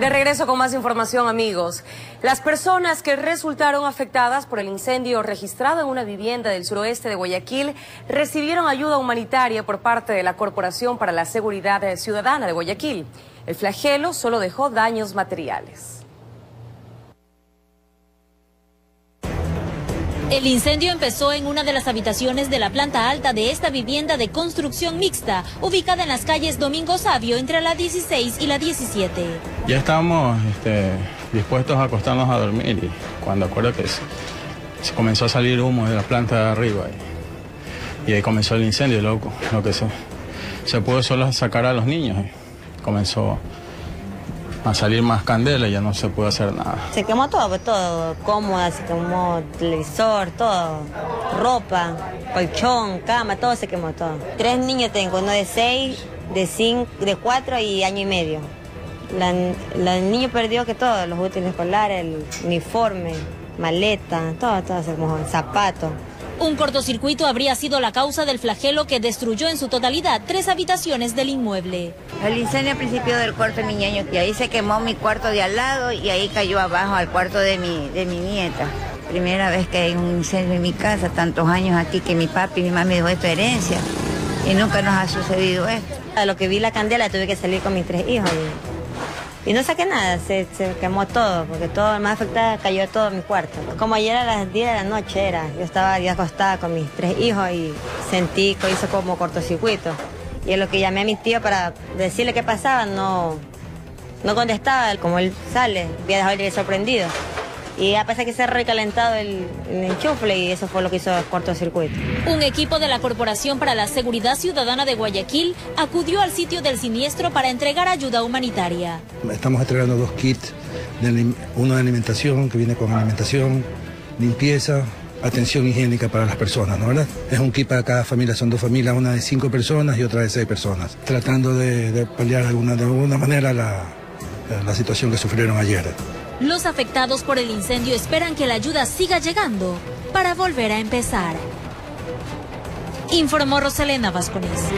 De regreso con más información, amigos. Las personas que resultaron afectadas por el incendio registrado en una vivienda del suroeste de Guayaquil recibieron ayuda humanitaria por parte de la Corporación para la Seguridad Ciudadana de Guayaquil. El flagelo solo dejó daños materiales. El incendio empezó en una de las habitaciones de la planta alta de esta vivienda de construcción mixta, ubicada en las calles Domingo Sabio entre la 16 y la 17. Ya estábamos este, dispuestos a acostarnos a dormir y cuando acuerdo que se, comenzó a salir humo de la planta de arriba y, ahí comenzó el incendio, loco. Lo que se, se pudo solo sacar a los niños. Y comenzó a salir más candela ya no se puede hacer nada. Se quemó todo, pues todo, cómoda, se quemó televisor, todo, ropa, colchón, cama, todo se quemó todo. Tres niños tengo, uno de seis, de cinco, de cuatro y año y medio. La, el niño perdió que todo, los útiles escolares, el uniforme, maleta, todo, todo se quemó, zapatos. Un cortocircuito habría sido la causa del flagelo que destruyó en su totalidad tres habitaciones del inmueble. El incendio al principio del cuarto de mi niño, y ahí se quemó mi cuarto de al lado y ahí cayó abajo al cuarto de mi, de mi nieta. Primera vez que hay un incendio en mi casa, tantos años aquí que mi papi y mi mamá me dejó esta herencia y nunca nos ha sucedido esto. A lo que vi la candela tuve que salir con mis tres hijos. Y no saqué nada, se, quemó todo, porque todo más afectado cayó todo en mi cuarto. Como ayer a las 10 de la noche era, yo estaba ya acostada con mis tres hijos y sentí que hizo como cortocircuito. Y es lo que llamé a mi tío para decirle qué pasaba, no, no contestaba, como él sale, había dejado el sorprendido. Y a pesar que se ha recalentado el, enchufle y eso fue lo que hizo el cortocircuito. Un equipo de la Corporación para la Seguridad Ciudadana de Guayaquil acudió al sitio del siniestro para entregar ayuda humanitaria. Estamos entregando dos kits, uno de alimentación que viene con alimentación, limpieza, atención higiénica para las personas, ¿no verdad? Es un kit para cada familia, son dos familias, una de cinco personas y otra de seis personas, tratando de, paliar alguna, de alguna manera la, la situación que sufrieron ayer. Los afectados por el incendio esperan que la ayuda siga llegando para volver a empezar. Informó Rosalena Vasconés.